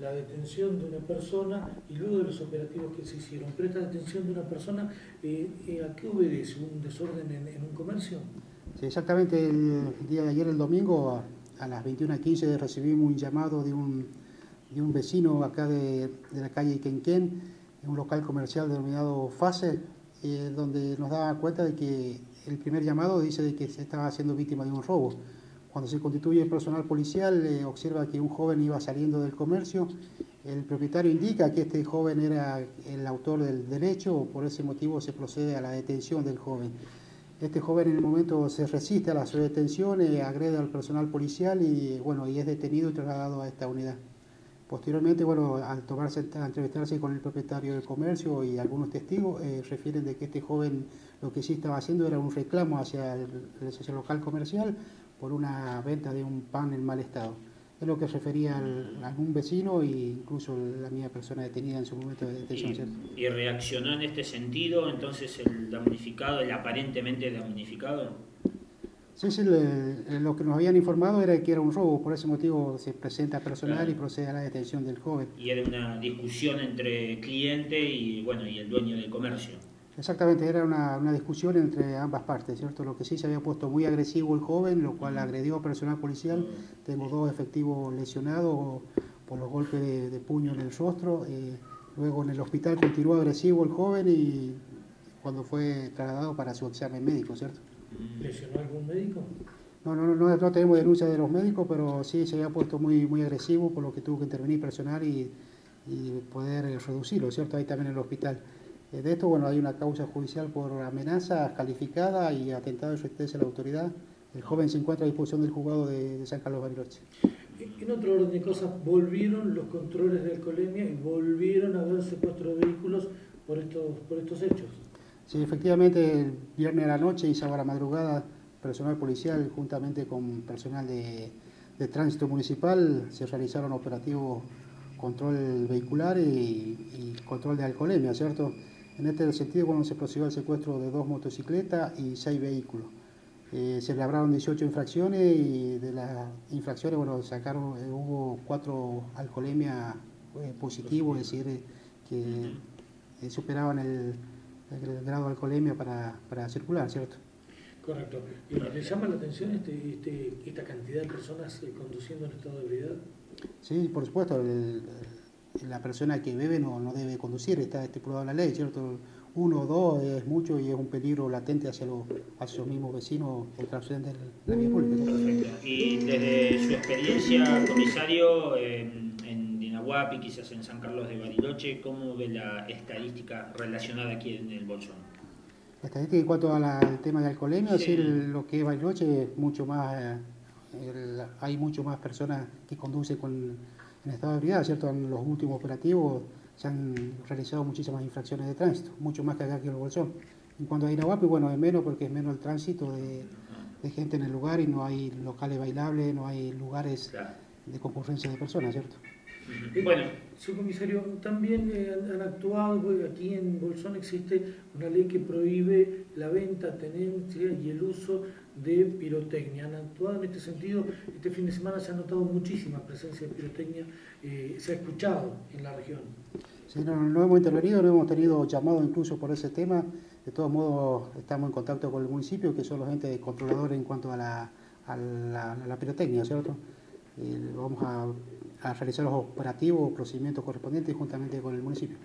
la detención de una persona y luego de los operativos que se hicieron. Pero esta detención de una persona, eh, eh, ¿a qué obedece? ¿Un desorden en, un comercio? Exactamente. El día de ayer, el domingo, a, las 21.15, recibimos un llamado de un, de un vecino acá de, de la calle Iquenquén, en un local comercial denominado Fase, eh, donde nos da cuenta de que el primer llamado dice de que se estaba haciendo víctima de un robo. Cuando se constituye el personal policial, eh, observa que un joven iba saliendo del comercio. El propietario indica que este joven era el autor del derecho, por ese motivo se procede a la detención del joven. Este joven en el momento se resiste a la detención, eh, agrede al personal policial y, bueno, y es detenido y trasladado a esta unidad. Posteriormente, bueno, al tomarse, a entrevistarse con el propietario del comercio y algunos testigos, eh, refieren de que este joven lo que sí estaba haciendo era un reclamo hacia el, local comercial por una venta de un pan en mal estado. Es lo que refería a algún vecino e incluso la mía persona detenida en su momento de detención. ¿Y, y reaccionó en este sentido entonces el damnificado, el aparentemente damnificado? Sí, sí, lo que nos habían informado era que era un robo, por ese motivo se presenta personal y procede a la detención del joven. Y era una discusión entre cliente y, bueno, y el dueño del comercio. Exactamente, era una, una, discusión entre ambas partes, ¿cierto? Lo que sí se había puesto muy agresivo el joven, lo cual agredió a personal policial. Tengo dos efectivos lesionados por los golpes de, puño en el rostro. Eh, luego en el hospital continuó agresivo el joven y cuando fue trasladado para su examen médico, ¿cierto? ¿Lesionó algún médico? No, no, no, no tenemos denuncia de los médicos, pero sí se había puesto muy, muy agresivo, por lo que tuvo que intervenir personal y, y poder reducirlo, ¿cierto? Ahí también en el hospital. Eh, de esto, bueno, hay una causa judicial por amenaza calificada y atentado de resistencia a la autoridad. El joven se encuentra a disposición del juzgado de, San Carlos Bariloche. En otro orden de cosas, volvieron los controles de alcoholemia y volvieron a haber secuestro de vehículos por estos, por estos hechos. Sí, efectivamente, el viernes a la noche y sábado a la madrugada, personal policial juntamente con personal de, tránsito municipal se realizaron operativos control vehicular y, control de alcoholemia, ¿cierto? En este sentido, bueno, se procedió al secuestro de dos motocicletas y seis vehículos. Eh, se labraron 18 infracciones y de las infracciones, bueno, sacaron, eh, hubo cuatro alcoholemia eh, positivos, es decir, que superaban el el grado de alcoholemia para, para circular, ¿cierto? Correcto. ¿Y le llama la atención este, este, esta cantidad de personas eh, conduciendo en estado de ebriedad? Sí, por supuesto. La persona que bebe no, no debe conducir, está estipulado en la ley, ¿cierto? Uno o dos es mucho y es un peligro latente hacia los, hacia los mismos vecinos por accidentes de la vía pública. Perfecto. Y desde su experiencia, comisario, eh, Guapi, quizás en San Carlos de Bariloche, ¿cómo ve la estadística relacionada aquí en el Bolsón? La estadística en cuanto al tema de alcoholemia, es decir, lo que es Bariloche, mucho más, eh, hay mucho más personas que conducen con, en estado de ebriedad, ¿cierto? En los últimos operativos se han realizado muchísimas infracciones de tránsito, mucho más que acá que en el Bolsón. En cuanto a Inahuapi, bueno, es menos porque es menos el tránsito de, gente en el lugar y no hay locales bailables, no hay lugares de concurrencia de personas, ¿cierto? Bueno. Señor comisario, también eh, han actuado, aquí en Bolsón existe una ley que prohíbe la venta, tenencia y el uso de pirotecnia. Han actuado en este sentido, este fin de semana se ha notado muchísima presencia de pirotecnia, eh, se ha escuchado en la región. Sí, no, no, hemos intervenido, no hemos tenido llamado incluso por ese tema. De todos modos, estamos en contacto con el municipio, que son los entes controladores en cuanto a la, a la, pirotecnia, ¿cierto? Eh, vamos a a realizar los operativos o procedimientos correspondientes juntamente con el municipio.